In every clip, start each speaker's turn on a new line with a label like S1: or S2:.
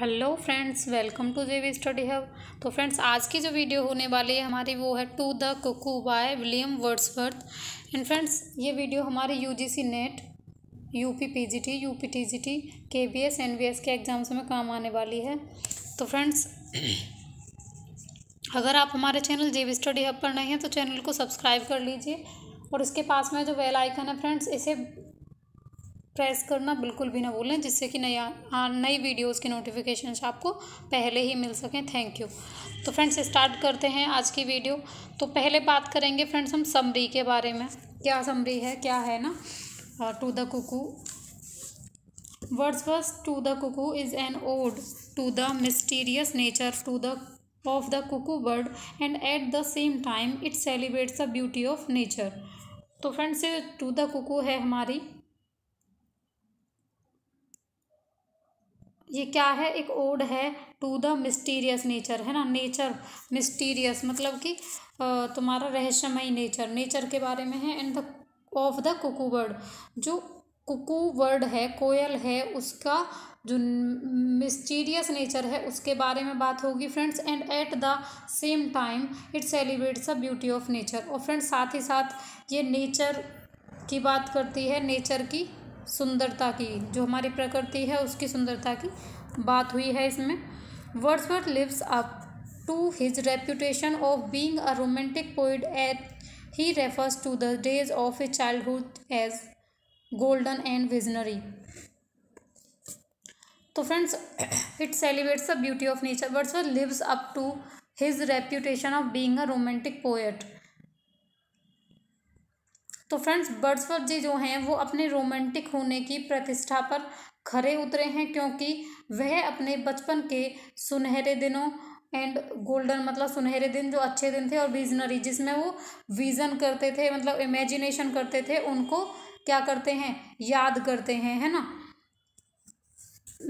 S1: Hello friends, welcome to J JV study hub. तो friends, आज की जो वीडियो होने वाली है, हमारी वो है to the cuckoo by William Wordsworth. And friends, ये वीडियो हमारी UGC NET UP PGT UP TGT KVS NVS के एग्ज़ाम्स में काम आने वाली है। तो फ्रेंड्स, अगर आप हमारे चैनल जे जेवी स्टडी हब पर नहीं हैं तो चैनल को सब्सक्राइब कर लीजिए। और इसके पास में जो बेल आइकन है, फ्रेंड्स, इसे प्रेस करना बिल्कुल भी ना भूलें, जिससे कि नई नई वीडियोस की नोटिफिकेशन आपको पहले ही मिल सकें। थैंक यू तो फ्रेंड्स स्टार्ट करते हैं आज की वीडियो तो पहले बात करेंगे फ्रेंड्स हम समरी के बारे में। क्या समरी है, क्या है ना? To the cuckoo Wordsworth to the cuckoo is an ode to the mysterious nature to the of the cuckoo bird and at the same time it celebrates the beauty of nature तो friends to the cuckoo है हमारी ये क्या है? एक odd है to the mysterious nature है ना? नेचर मिस्टीरियस मतलब कि तुम्हारा रहस्यमय नेचर नेचर के बारे में है and the of the cuckoo bird जो कुकू वर्ड है, कोयल है, उसका जो मिस्टीरियस नेचर है, उसके बारे में बात होगी friends and at the same time it celebrates the beauty of nature और फ्रेंड्स साथ ही साथ ये नेचर की बात करती है नेचर की सुंदरता की, जो हमारी प्रकृति है, उसकी सुंदरता की बात हुई है इसमें। Wordsworth lives up to his reputation of being a romantic poet at, he refers to the days of a childhood as golden and visionary. तो friends, it celebrates the beauty of nature. Wordsworth lives up to his reputation of being a romantic poet. तो friends Wordsworth ji जो हैं, वो अपने romantic होने की प्रतिष्ठा पर खरे उतरे हैं क्योंकि वह अपने बचपन के सुनहरे दिनों एंड गोल्डन मतलब सुनहरे दिन जो अच्छे दिन थे और विजनरी जिसमें वो विज़न करते थे मतलब इमेजिनेशन करते थे, उनको क्या करते हैं? याद करते हैं, है ना?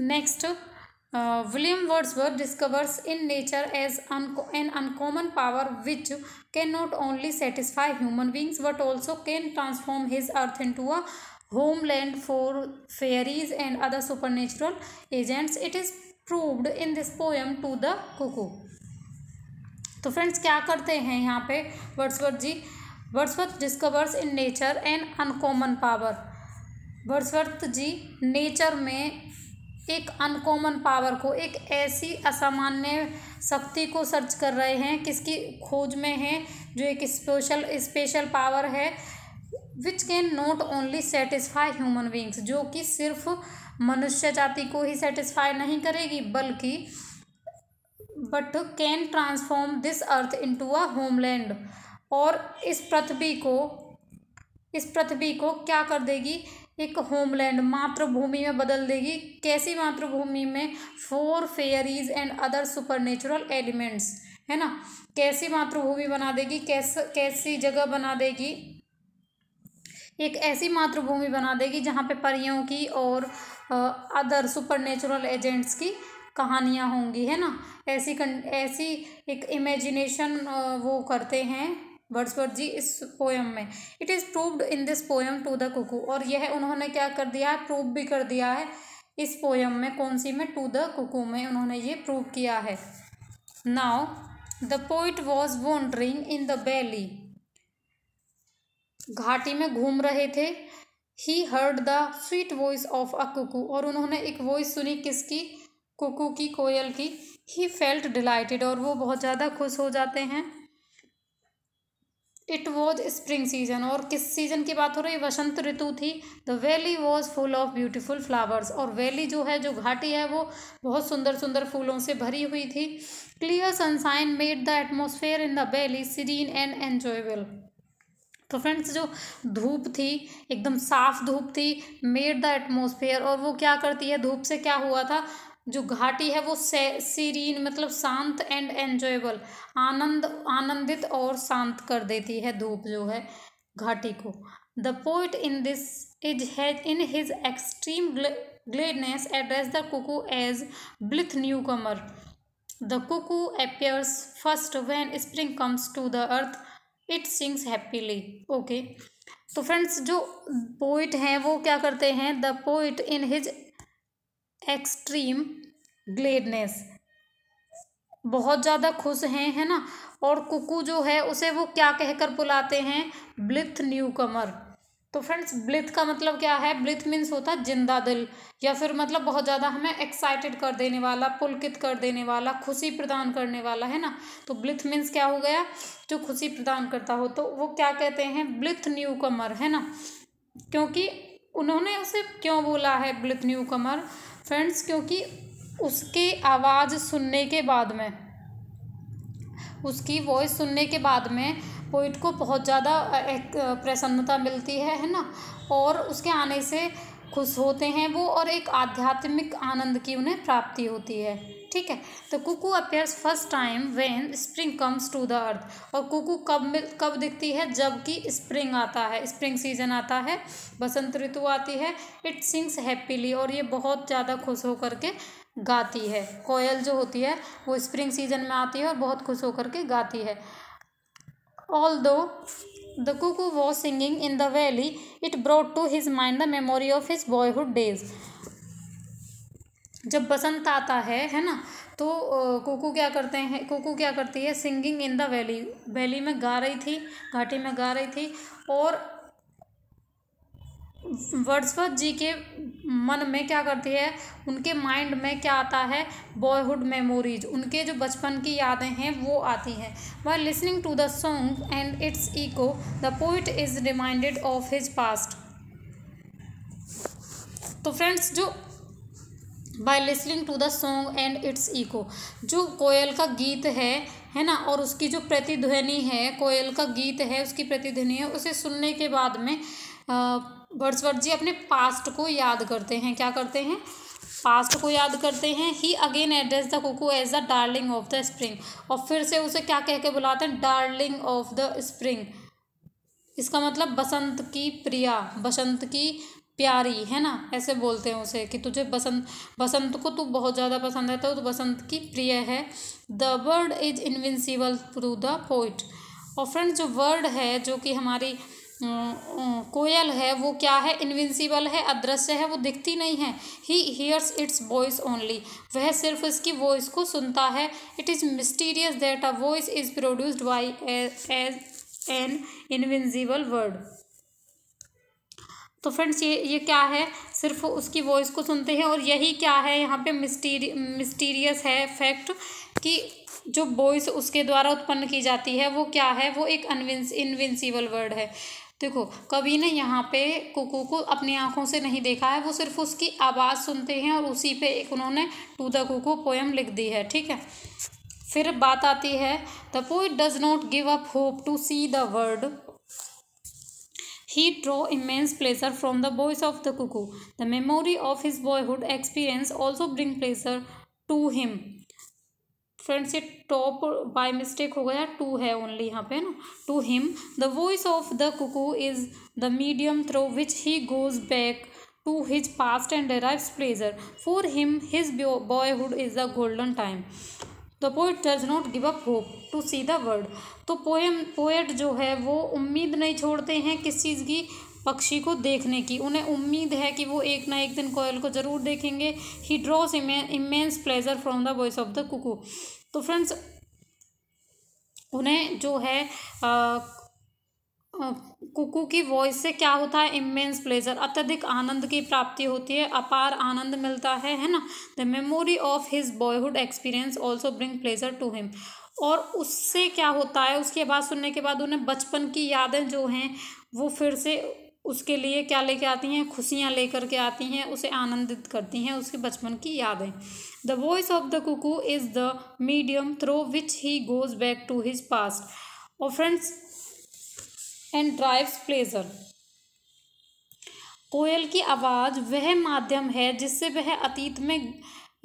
S1: Next William Wordsworth discovers in nature as an uncommon power which can not only satisfy human beings but also can transform his earth into a homeland for fairies and other supernatural agents. It is proved in this poem, to the cuckoo. तो friends, क्या करते हैं यहाँ पे Wordsworth ji? Wordsworth discovers in nature an uncommon power Wordsworth ji nature में एक uncommon power को, एक ऐसी असामान्य शक्ति को सर्च कर रहे हैं, किसकी खोज में है, जो एक स्पेशल स्पेशल पावर है which can not only satisfy human beings जो कि सिर्फ़ मनुष्य जाति को ही सेटिस्फाई नहीं करेगी, बल्कि but can transform this earth into a homeland और इस पृथ्वी को, इस पृथ्वी को क्या कर देगी? एक होमलैंड मातृभूमि में बदल देगी। कैसी मातृभूमि में? For fairies and other super elements. है ना? कैसी मातृभूमि बना देगी? कैस, कैसी जगह बना देगी? एक ऐसी मातृभूमि बना देगी जहाँ पे परियों की और अदर सुपर एजेंट्स की कहानियाँ होंगी। है ना? ऐसी ऐसी एक इमेजिनेशन वो करते हैं। वर्ड्सवर्थ जी, इस पोएम में। It is proved in this poem to the cuckoo और यह उन्होंने क्या कर दिया है? प्रूव भी कर दिया है। इस पोएम में, कौन सी में? टू द कुकू में उन्होंने ये प्रूव किया है। Now the poet was wandering in the valley घाटी में घूम रहे थे। He heard the sweet voice of a cuckoo और उन्होंने एक वॉइस सुनी किसकी? कुकू की, कोयल की। ही फेल्ट डिलाइटेड और वो बहुत ज़्यादा खुश हो जाते हैं। इट वॉज़ स्प्रिंग सीज़न और किस सीज़न की बात हो रही वसंत ऋतु थी। The valley was full of beautiful flowers और वैली जो है, जो घाटी है, वो बहुत सुंदर सुंदर फूलों से भरी हुई थी। Clear sunshine made the atmosphere in the valley serene and enjoyable तो फ्रेंड्स जो धूप थी, एकदम साफ़ धूप थी मेड द एटमोसफेयर और वो क्या करती है? धूप से क्या हुआ था? जो घाटी है वो सीरीन मतलब शांत एंड एन्जॉयबल आनंद, आनंदित और शांत कर देती है धूप जो है घाटी को। The poet in this is has in his extreme gladness address the cuckoo as blithe newcomer the cuckoo appears first when spring comes to the earth it sings happily okay तो फ्रेंड्स जो poet हैं वो क्या करते हैं? The poet in his extreme gladness. बहुत ज़्यादा खुश हैं, है ना? और कुकू जो है, उसे वो क्या कहकर बुलाते हैं? ब्लिथ न्यू कमर तो फ्रेंड्स, ब्लिथ का मतलब क्या है? ब्लिथ मीन्स होता है ज़िंदा दिल, या फिर मतलब बहुत ज़्यादा हमें एक्साइटेड कर देने वाला, पुलकित कर देने वाला, खुशी प्रदान करने वाला, है ना? तो ब्लिथ मीन्स क्या हो गया? जो खुशी प्रदान करता हो। तो वो क्या कहते हैं? ब्लिथ न्यू कमर है ना? क्योंकि उन्होंने उसे क्यों बोला है ब्लिथ न्यू कमर फ्रेंड्स, क्योंकि उसकी आवाज़ सुनने के बाद में, उसकी वॉइस सुनने के बाद में पोइट को बहुत ज़्यादा प्रसन्नता मिलती है है ना? और उसके आने से खुश होते हैं वो और एक आध्यात्मिक आनंद की उन्हें प्राप्ति होती है। ठीक है? तो cuckoo appears first time when spring comes to the earth और कुकू कब कब दिखती है? जबकि स्प्रिंग आता है। स्प्रिंग सीज़न आता है, बसंत ऋतु आती है इट सिंग्स हैप्पीली और ये बहुत ज़्यादा खुश होकर के गाती है। कोयल जो होती है, वो स्प्रिंग सीज़न में आती है और बहुत खुश होकर के गाती है। Although the cuckoo was singing in the valley it brought to his mind the memory of his boyhood days जब बसंत आता है है ना? तो कुकू क्या करते हैं, कुकू क्या करती है? Singing in the valley valley में गा रही थी, घाटी में गा रही थी और वर्ड्सवर्थ जी के मन में क्या करती है, उनके माइंड में क्या आता है, बॉयहुड मेमोरीज, उनके जो बचपन की यादें हैं, वो आती हैं। By listening to the song and its echo the poet is reminded of his past तो फ्रेंड्स जो by listening to the song and its echo जो कोयल का गीत है है ना? और उसकी जो प्रतिध्वनि है, कोयल का गीत है, उसकी प्रतिध्वनि है, उसे सुनने के बाद में वर्ड्सवर्थ जी अपने पास्ट को याद करते हैं। क्या करते हैं? पास्ट को याद करते हैं। He again address the cuckoo as the darling of the spring और फिर से उसे क्या कह के बुलाते हैं? डार्लिंग ऑफ़ द स्प्रिंग इसका मतलब बसंत की प्रिया, बसंत की प्यारी, है ना? ऐसे बोलते हैं उसे कि तुझे बसंत बसंत को तू बहुत ज़्यादा पसंद है तो बसंत की प्रिय है। The bird is invincible through the poet और फ्रेंड जो वर्ड है, जो कि हमारी कोयल है, वो क्या है? इनविंसिबल है, अदृश्य है, वो दिखती नहीं है। He hears its voice only वह सिर्फ़ इसकी वॉइस को सुनता है। It is mysterious that a voice is produced by as an invincible bird तो फ्रेंड्स, ये ये क्या है? सिर्फ़ उसकी वॉइस को सुनते हैं और यही क्या है? यहाँ पे मिस्टीरि मिस्टीरियस है फैक्ट कि जो वॉइस उसके द्वारा उत्पन्न की जाती है, वो क्या है? वो एक अनविंस इनविंसिबल वर्ड है। देखो, कभी ने यहाँ पे कुकू को अपनी आँखों से नहीं देखा है, वो सिर्फ़ उसकी आवाज़ सुनते हैं और उसी पे एक उन्होंने टू द कुकू पोएम लिख दी है, ठीक है? फिर बात आती है the poet does not give up hope to see the bird he draw immense pleasure from the voice of the cuckoo the memory of his boyhood experience also bring pleasure to him friends ये top by mistake हो गया to है only यहाँ पे ना to him the voice of the cuckoo is the medium through which he goes back to his past and derives pleasure for him his boyhood is the golden time The poet does not give up hope to see the bird तो poem poet जो है, वो उम्मीद नहीं छोड़ते हैं किस चीज़ की? पक्षी को देखने की। उन्हें उम्मीद है कि वो एक ना एक दिन कोयल को ज़रूर देखेंगे। He draws immense pleasure from the voice of the cuckoo तो फ्रेंड्स उन्हें जो है कुकू की वॉइस से क्या होता है? इमेंस प्लेजर अत्यधिक आनंद की प्राप्ति होती है। अपार आनंद मिलता है है ना? The memory of his boyhood experience also bring pleasure to him और उससे क्या होता है? उसकी आवाज़ सुनने के बाद उन्हें बचपन की यादें जो हैं, वो फिर से उसके लिए क्या लेके आती हैं? खुशियाँ लेकर के आती हैं, उसे आनंदित करती हैं उसके बचपन की यादें। The voice of the cuckoo is the medium through which he goes back to his past और फ्रेंड्स एंड ड्राइव्स प्लेजर कोयल की आवाज़ वह माध्यम है जिससे वह अतीत में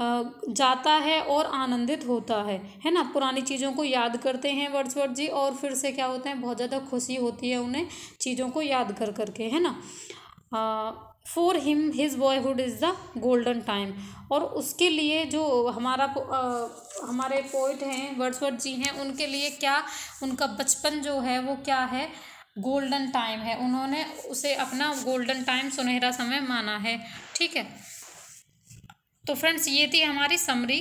S1: जाता है और आनंदित होता है। है ना? पुरानी चीज़ों को याद करते हैं वर्ड्सवर्थ जी और फिर से क्या होते हैं? बहुत ज़्यादा खुशी होती है उन्हें चीज़ों को याद कर करके है ना? For him his boyhood is the golden time और उसके लिए जो हमारा आ, हमारे पोइट हैं वर्ड्सवर्थ जी हैं उनके लिए क्या उनका बचपन जो है वो क्या है? गोल्डन टाइम है। उन्होंने उसे अपना गोल्डन टाइम सुनहरा समय माना है। ठीक है? तो फ्रेंड्स, ये थी हमारी समरी।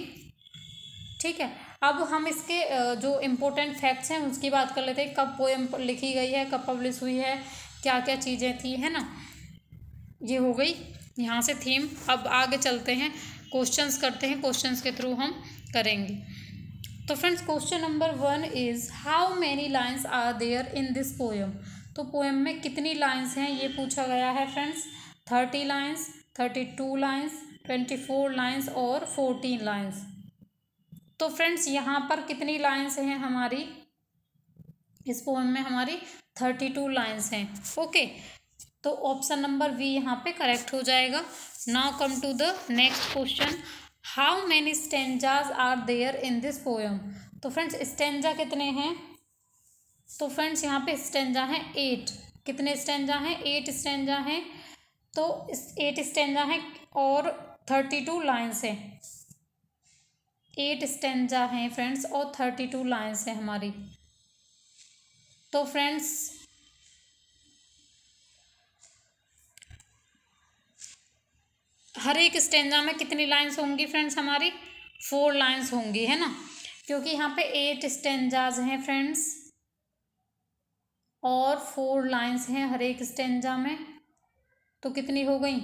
S1: ठीक है? अब हम इसके जो इम्पोर्टेंट फैक्ट्स हैं, उसकी बात कर लेते हैं। कब पोएम लिखी गई है, कब पब्लिश हुई है क्या क्या चीज़ें थी, है ना? ये हो गई यहाँ से थीम अब आगे चलते हैं। क्वेश्चंस करते हैं। क्वेश्चंस के थ्रू हम करेंगे। तो friends question number one is how many lines are there in this poem तो पोएम में कितनी लाइन्स हैं, ये पूछा गया है friends. Thirty lines thirty two lines twenty four lines और फोर्टीन लाइन्स तो फ्रेंड्स, यहाँ पर कितनी लाइन्स हैं हमारी? इस पोएम में हमारी थर्टी टू लाइन्स हैं। ओके तो ऑप्शन नंबर वी यहाँ पे करेक्ट हो जाएगा। Now come to the next question how many stanzas are there in this poem तो फ्रेंड्स स्टेंजा कितने हैं? तो फ्रेंड्स यहाँ पे स्टेंजा हैं एट कितने स्टेंजा हैं? एट स्टेंजा हैं। तो एट स्टेंजा हैं और थर्टी टू लाइन्स हैं। एट स्टेंजा हैं फ्रेंड्स और थर्टी टू लाइन्स हैं हमारी। तो फ्रेंड्स हर एक स्टेंजा में कितनी लाइंस होंगी फ्रेंड्स हमारी? फोर लाइंस होंगी, है ना? क्योंकि यहाँ पे एट स्टेंजाज हैं फ्रेंड्स। और फोर लाइंस हैं हर एक स्टेंजा में। तो कितनी हो गई?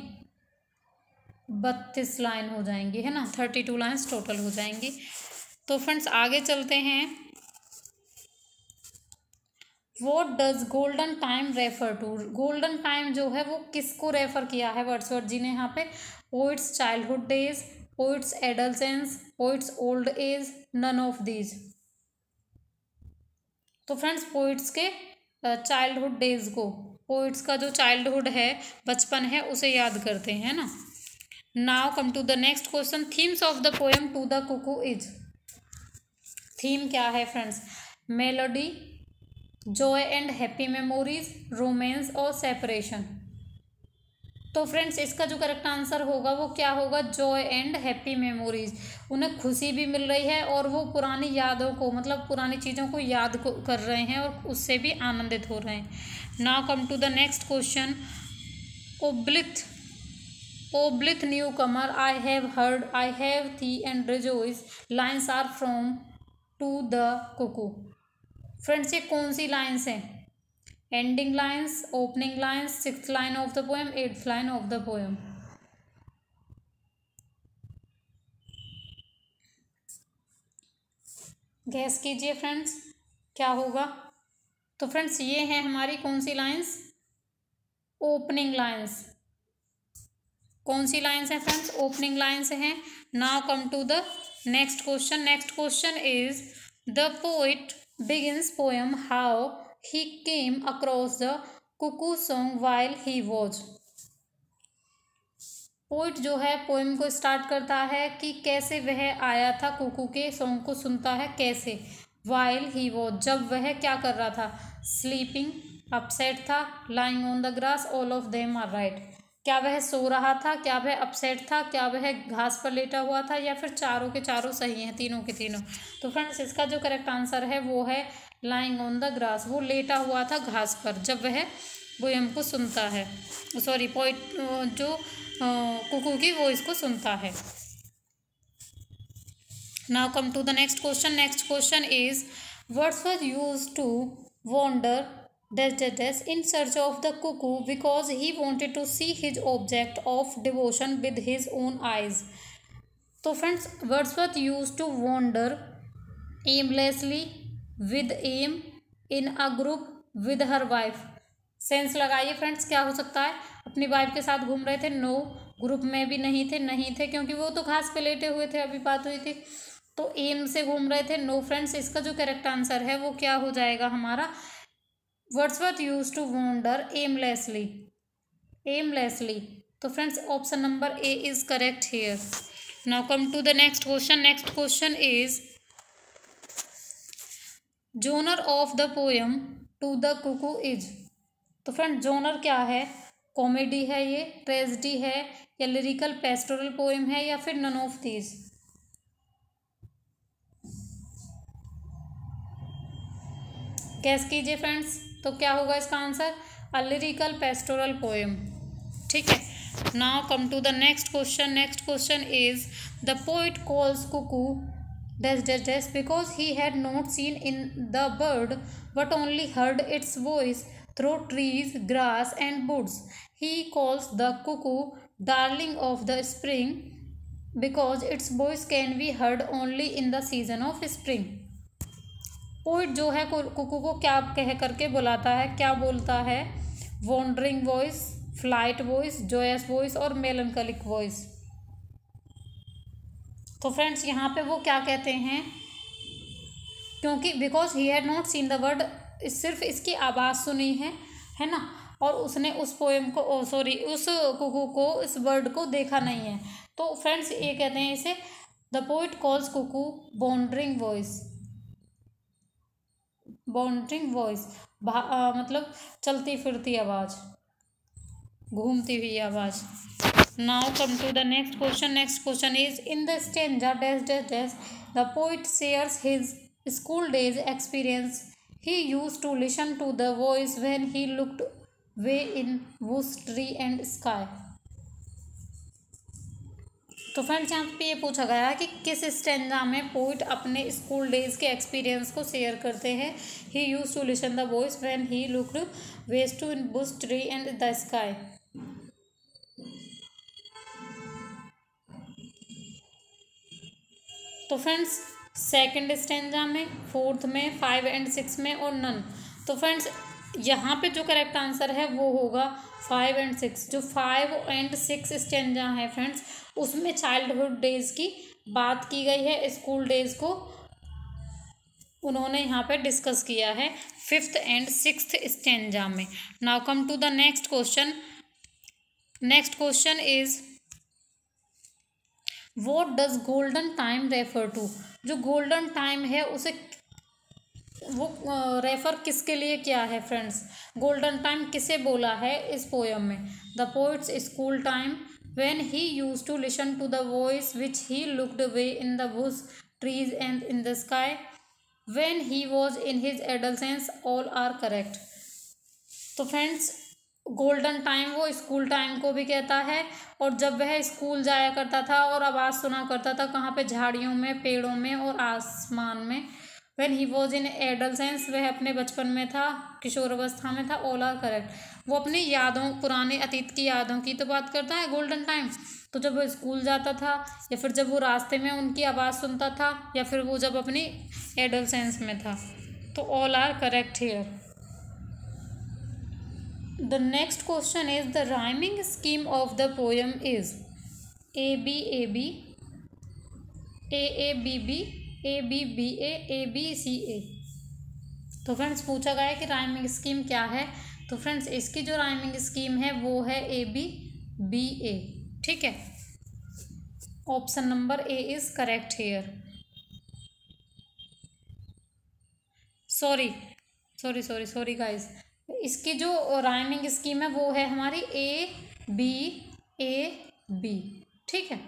S1: बत्तीस लाइन हो जाएँगी, है ना? थर्टी टू लाइन्स टोटल हो जाएँगी। तो फ्रेंड्स आगे चलते हैं। What does golden time refer to golden time जो है वो किसको रेफर किया है? वर्ड्सवर्थ जी ने यहाँ पे। Poet's childhood days poet's adolescence poet's old age none of these तो फ्रेंड्स पोइट्स के चाइल्डहुड डेज़ को पोइट्स का जो चाइल्डहुड है, बचपन है, उसे याद करते हैं ना? Now come to the next question themes of the poem to the cuckoo is theme क्या है friends melody joy and happy memories romance और सेपरेशन तो फ्रेंड्स इसका जो करेक्ट आंसर होगा वो क्या होगा? जॉय एंड हैप्पी मेमोरीज उन्हें खुशी भी मिल रही है और वो पुरानी यादों को मतलब पुरानी चीज़ों को याद कर रहे हैं और उससे भी आनंदित हो रहे हैं। Now come to the next question O blithe O blithe newcomer I have heard I have thee and rejoice lines are from to the cuckoo friends ये कौन सी लाइन्स हैं? Ending lines, opening lines, sixth line of the poem, eighth line of the poem. Guess कीजिए friends क्या होगा? तो friends ये हैं हमारी कौन सी लाइंस ओपनिंग लाइंस कौन सी लाइंस हैं फ्रेंड्स ओपनिंग लाइंस हैं. Now come to the next question next question is the poet begins poem how he came across the cuckoo song while he was poet जो है poem को start करता है कि कैसे वह आया था कुकू के सॉन्ग को सुनता है, कैसे? वाइल ही वो जब वह क्या कर रहा था? स्लीपिंग अपसेट था lying on the grass all of them are right क्या वह सो रहा था? क्या वह अपसेट था? क्या वह घास पर लेटा हुआ था या फिर चारों के चारों सही हैं, तीनों के तीनों? तो फ्रेंड्स इसका जो करेक्ट आंसर है वो है लाइंग ऑन द ग्रास वो लेटा हुआ था घास पर, जब वह पोएम को सुनता है। सॉरी पोइट जो कुकू की, वो इसको सुनता है। Now come to the next question next question is Wordsworth used to wander dash dash dash in search of the cuckoo because he wanted to see his object of devotion with his own eyes? तो friends Wordsworth used to wander aimlessly with him in a group with her wife. Sense लगाइए friends, क्या हो सकता है? अपनी wife के साथ घूम रहे थे? नो। ग्रुप में भी नहीं थे? नहीं थे, क्योंकि वो तो घास पे लेटे हुए थे, अभी बात हुई थी। तो एम से घूम रहे थे? नो फ्रेंड्स, इसका जो करेक्ट आंसर है वो क्या हो जाएगा हमारा? Wordsworth used to wander aimlessly. Aimlessly. तो friends, option number A is correct here. Now come to the next question. Next question is genre of the poem to the cuckoo is. तो friend, genre क्या है? Comedy है ये, tragedy है, या lyrical pastoral poem है, या फिर नन ऑफ़ दीज? कैस कीजिए फ्रेंड्स तो क्या होगा इसका answer? A lyrical pastoral poem ठीक है now come to the next question next question is the poet calls cuckoo dash dash dash because he had not seen in the bird but only heard its voice through trees grass and buds he calls the cuckoo darling of the spring because its voice can be heard only in the season of spring poet जो है कुकू को क्या कह करके बुलाता है, क्या बोलता है? Wandering voice flight voice joyous voice और मेलनकलिक वॉइस तो फ्रेंड्स, यहाँ पे वो क्या कहते हैं? क्योंकि because he had not seen the bird सिर्फ़ इसकी आवाज़ सुनी है है ना? और उसने उस पोएम को सॉरी उस कुकू को, इस वर्ड को देखा नहीं है। तो फ्रेंड्स, ये कहते हैं इसे the poet calls cuckoo wandering voice wandering voice मतलब चलती फिरती आवाज़, घूमती हुई आवाज़। Now come to the next question next question is in the stanza dash dash dash the poet shares his school days experience he used to listen to the voice when he looked way in bush tree and sky तो friends यहाँ पे ये पूछा गया है कि किस stanza में पोइट अपने स्कूल डेज़ के एक्सपीरियंस को शेयर करते हैं? He used to listen the voice when he looked west to in bush tree and the sky तो फ्रेंड्स सेकंड स्टेंजा में फोर्थ में फाइव एंड सिक्स में और नन तो फ्रेंड्स, यहाँ पे जो करेक्ट आंसर है, वो होगा फाइव एंड सिक्स जो फाइव एंड सिक्स स्टेंजा है फ्रेंड्स, उसमें चाइल्डहुड डेज़ की बात की गई है स्कूल डेज़ को उन्होंने यहाँ पे डिस्कस किया है फिफ्थ एंड सिक्स स्टेंजा में. Now come to the next question next question is what does golden time refer to जो गोल्डन टाइम है, उसे वो रेफर किसके लिए किया है फ्रेंड्स गोल्डन टाइम किसे बोला है इस पोयम में? The poet's school time when he used to listen to the voice which he looked way in the bush trees and in the sky when he was in his adolescence all are correct तो friends golden time वो school time को भी कहता है। और जब वह school जाया करता था और आवाज़ सुना करता था, कहाँ पे झाड़ियों में, पेड़ों में और आसमान में वेन ही वॉज़ इन एडलसेंस वह अपने बचपन में था किशोर अवस्था में था ऑल आर करेक्ट वो अपनी यादों, पुराने अतीत की यादों की तो बात करता है गोल्डन टाइम तो जब वो स्कूल जाता था, या फिर जब वो रास्ते में उनकी आवाज़ सुनता था, या फिर वो जब अपनी एडलसेंस में था। तो all are correct here the next question is the rhyming scheme of the poem is A B A B A A B B A B B A A B C A तो friends पूछा गया है कि rhyming scheme क्या है? तो friends इसकी जो राइमिंग स्कीम है, वो है ए बी बी ए ठीक है? Option number A is correct here sorry sorry sorry sorry guys इसकी जो राइमिंग स्कीम है, वो है हमारी ए बी ए बी ठीक है?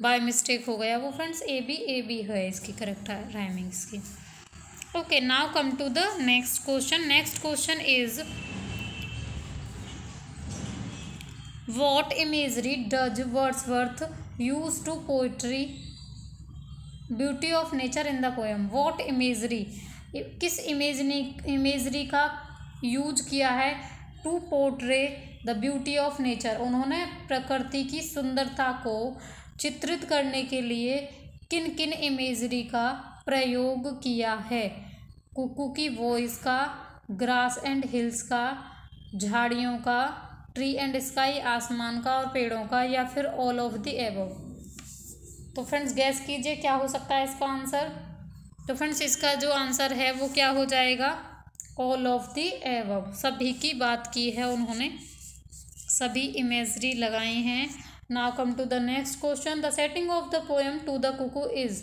S1: बाय मिस्टेक हो गया वो friends A B A B है इसकी correct rhyming scheme okay now come to the next question next question is what imagery does Wordsworth use to portray beauty of nature in the poem what imagery किस imagery imagery का use किया है to portray the beauty of nature. उन्होंने प्रकृति की सुंदरता को चित्रित करने के लिए किन किन इमेजरी का प्रयोग किया है? कुकू की वॉइस का, ग्रास एंड हिल्स का, झाड़ियों का, ट्री एंड स्काई, आसमान का और पेड़ों का, या फिर ऑल ऑफ़ द एबव? तो फ्रेंड्स, गैस कीजिए, क्या हो सकता है इसका आंसर? तो फ्रेंड्स, इसका जो आंसर है वो क्या हो जाएगा? ऑल ऑफ़ द एबव सभी की बात की है उन्होंने। सभी इमेजरी लगाई हैं। Now come to the next question the setting of the poem to the cuckoo is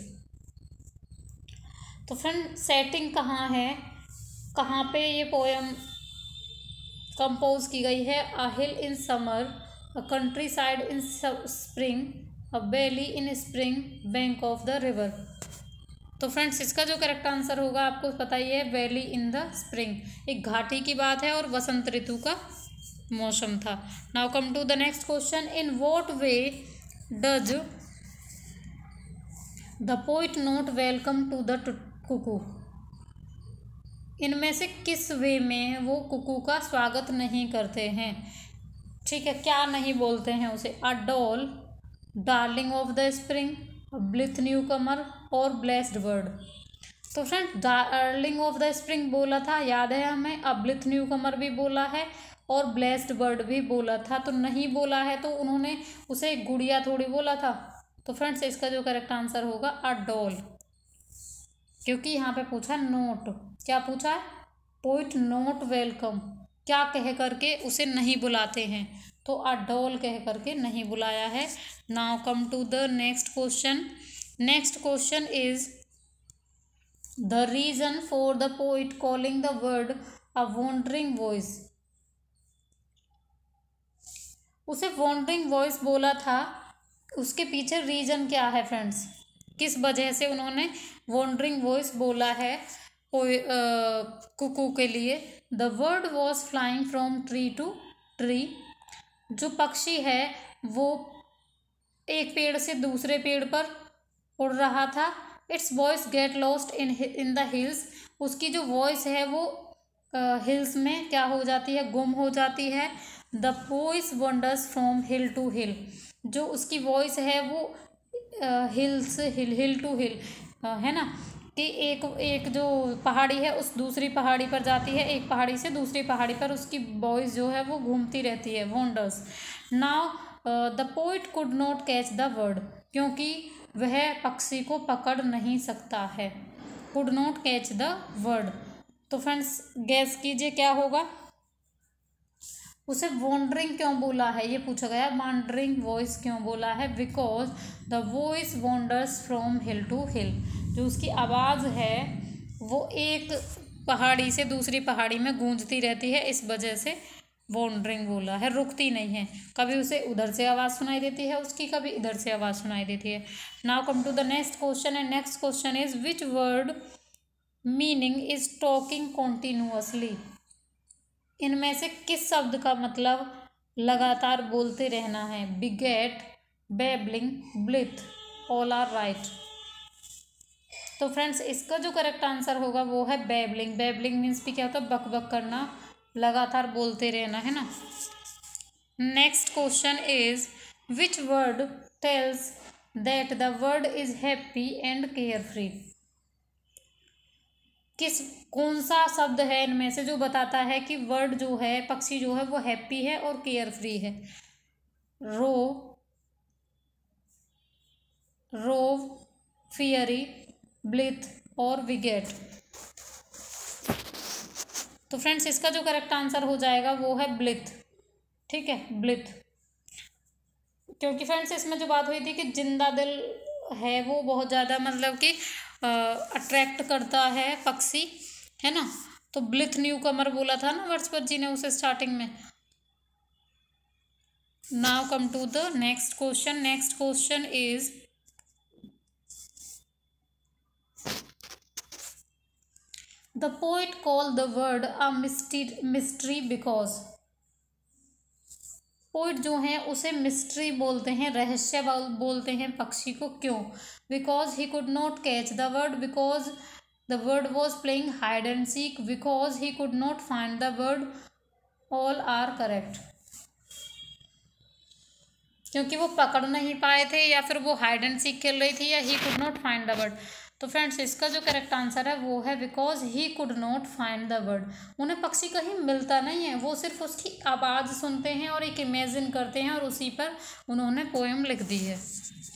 S1: तो फ्रेंड सेटिंग कहाँ है? कहाँ पे ये पोएम कंपोज की गई है? A hill in summer a countryside in spring a valley in spring bank of the river तो फ्रेंड्स, इसका जो करेक्ट आंसर होगा, आपको पता ही है वैली इन द स्प्रिंग एक घाटी की बात है और वसंत ऋतु का मौसम था। Now come to the next question in what way does the poet not welcome to the cuckoo इनमें से किस वे में वो कुकू का स्वागत नहीं करते हैं? ठीक है, क्या नहीं बोलते हैं उसे? A doll darling of the spring blithe newcomer और ब्लेस्ड बर्ड तो friend darling of the spring बोला था, याद है हमें? अब्लिथ न्यू कमर भी बोला है और ब्लेस्ड बर्ड भी बोला था। तो नहीं बोला है तो उन्होंने उसे गुड़िया थोड़ी बोला था। तो फ्रेंड्स इसका जो करेक्ट आंसर होगा अ डॉल क्योंकि यहाँ पे पूछा नोट क्या पूछा है? पोइट नोट वेलकम क्या कह करके उसे नहीं बुलाते हैं? तो अ डॉल कह करके नहीं बुलाया है। Now come to the next question. Next question is the reason for the poet calling the word a wandering voice. उसे वॉन्डरिंग वॉइस बोला था। उसके पीछे रीजन क्या है फ्रेंड्स? किस वजह से उन्होंने वॉन्डरिंग वॉइस बोला है कुकू के लिए? The bird was flying from tree to tree. जो पक्षी है वो एक पेड़ से दूसरे पेड़ पर उड़ रहा था। Its voice get lost in in the hills उसकी जो वॉइस है वो हिल्स uh, में क्या हो जाती है? गुम हो जाती है। The voice wanders from hill to hill जो उसकी वॉइस है वो हिल्स हिल हिल टू हिल है ना? कि एक एक जो पहाड़ी है, उस दूसरी पहाड़ी पर जाती है, एक पहाड़ी से दूसरी पहाड़ी पर उसकी वॉइस जो है वो घूमती रहती है wanders now the poet could not catch the bird क्योंकि वह पक्षी को पकड़ नहीं सकता है. Could not catch the bird तो फ्रेंड्स गैस कीजिए क्या होगा? उसे वॉन्डरिंग क्यों बोला है? ये पूछा गया वॉन्डरिंग वॉइस क्यों बोला है? Because the voice wanders from hill to hill जो उसकी आवाज़ है, वो एक पहाड़ी से दूसरी पहाड़ी में गूंजती रहती है। इस वजह से वॉन्डरिंग बोला है, रुकती नहीं है। कभी उसे उधर से आवाज़ सुनाई देती है, उसकी कभी इधर से आवाज़ सुनाई देती है। Now come to the next question and next question is which word meaning is talking continuously इनमें से किस शब्द का मतलब लगातार बोलते रहना है? Beget babbling blithe all are right तो फ्रेंड्स इसका जो करेक्ट आंसर होगा वो है बेबलिंग बेबलिंग मीन्स भी क्या होता है? बक बक करना, लगातार बोलते रहना, है ना? Next question is which word tells that the bird is happy and carefree किस, कौन सा शब्द है इनमें से जो बताता है कि वर्ड जो है, पक्षी जो है, वो हैप्पी है और केयर फ्री है? रो रोव फियरी ब्लिथ और विगेट। तो फ्रेंड्स, इसका जो करेक्ट आंसर हो जाएगा वो है ब्लिथ। ठीक है? ब्लिथ। क्योंकि फ्रेंड्स, इसमें जो बात हुई थी कि ज़िंदा दिल है वो बहुत ज़्यादा मतलब कि अट्रैक्ट करता है पक्षी, है ना? तो ब्लिथ न्यू कमर बोला था ना वर्षपत जी ने उसे स्टार्टिंग में। Now come to the next question next question is the poet call the bird a mystery because poet जो हैं, उसे मिस्ट्री बोलते हैं, रहस्य बोलते हैं पक्षी को क्यों? Because he could not catch the word because the word was playing hide and seek because he could not find the word all are correct क्योंकि वो पकड़ नहीं पाए थे, या फिर वो हाइड एंड सीक खेल रही थी, या he could not find the word तो फ्रेंड्स इसका जो करेक्ट आंसर है, वो है because he could not find the word उन्हें पक्षी कहीं मिलता नहीं है, वो सिर्फ़ उसकी आवाज़ सुनते हैं और एक इमेजिन करते हैं और उसी पर उन्होंने पोएम लिख दी है।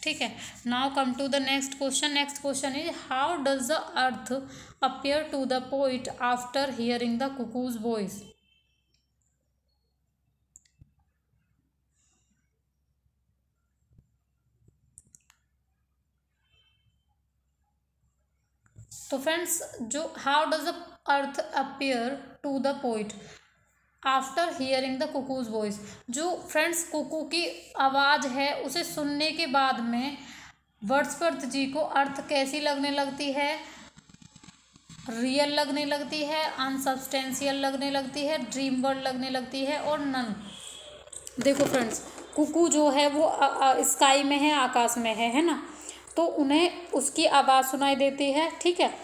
S1: ठीक है? Now come to the next question next question is how does the earth appear to the poet after hearing the cuckoo's voice तो फ्रेंड्स जो how does the earth appear to the poet after hearing the cuckoo's voice जो friends cuckoo की आवाज़ है, उसे सुनने के बाद में वर्ड्सवर्थ जी को अर्थ कैसी लगने लगती है? रियल लगने लगती है अनसब्सटेंशियल लगने लगती है ड्रीम वर्ड लगने लगती है और नन देखो फ्रेंड्स कुकू जो है वो स्काई में है, आकाश में है है ना? तो उन्हें उसकी आवाज़ सुनाई देती है, ठीक है?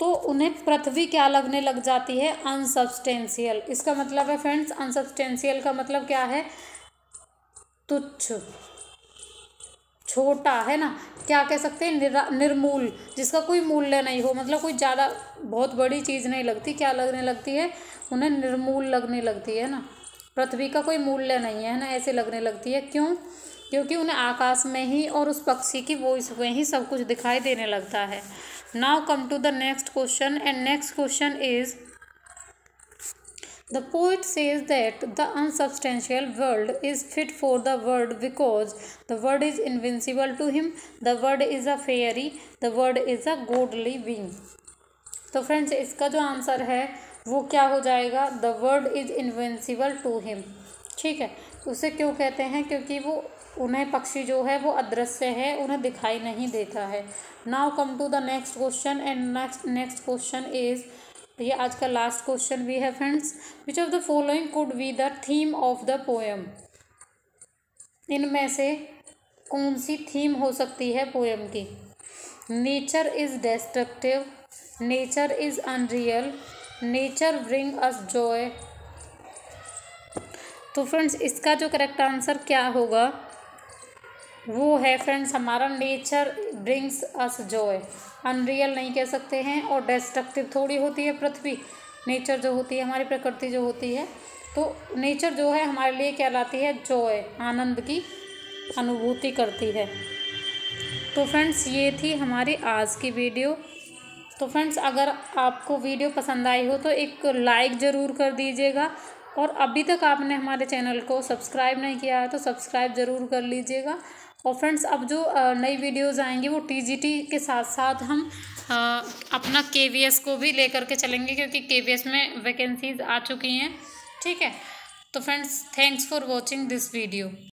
S1: तो उन्हें पृथ्वी क्या लगने लग जाती है? अनसब्सटेंशियल इसका मतलब है फ्रेंड्स अनसब्सटेंशियल का मतलब क्या है? तुच्छ. छोटा, है ना? क्या कह सकते हैं? निर्मूल, जिसका कोई मूल्य नहीं हो मतलब कोई ज़्यादा, बहुत बड़ी चीज़ नहीं लगती, क्या लगने लगती है? उन्हें निर्मूल लगने लगती है ना? पृथ्वी का कोई मूल्य नहीं है ना? ऐसे लगने लगती है, क्यों? क्योंकि उन्हें आकाश में ही और उस पक्षी की वॉइस में ही सब कुछ दिखाई देने लगता है। Now come to the next question and next question is the poet says that the unsubstantial world is fit for the world because the world is invincible to him the world is a fairy the world is a godly wing तो friends इसका जो answer है, वो क्या हो जाएगा? The world is invincible to him ठीक है? उसे क्यों कहते हैं? क्योंकि वो उन्हें पक्षी जो है वो अदृश्य है, उन्हें दिखाई नहीं देता है। Now come to the next question and next next question is ये आज का लास्ट क्वेश्चन भी है friends which of the following could be the theme of the poem इनमें से कौन सी थीम हो सकती है पोएम की? Nature is destructive nature is unreal nature bring us joy तो फ्रेंड्स इसका जो करेक्ट आंसर क्या होगा? वो है फ्रेंड्स हमारा nature brings us joy unreal नहीं कह सकते हैं और डिस्ट्रक्टिव थोड़ी होती है पृथ्वी. नेचर जो होती है, हमारी प्रकृति जो होती है तो नेचर जो है हमारे लिए क्या लाती है जॉय आनंद की अनुभूति करती है. तो फ्रेंड्स ये थी हमारी आज की वीडियो तो फ्रेंड्स अगर आपको वीडियो पसंद आई हो तो एक लाइक ज़रूर कर दीजिएगा. और अभी तक आपने हमारे चैनल को सब्सक्राइब नहीं किया है तो सब्सक्राइब ज़रूर कर लीजिएगा. और फ्रेंड्स, अब जो नई वीडियोस आएँगी, वो टीजीटी के साथ साथ हम अपना केवीएस को भी लेकर के चलेंगे, क्योंकि केवीएस में वैकेंसीज आ चुकी हैं। ठीक है? तो friends thanks for watching this video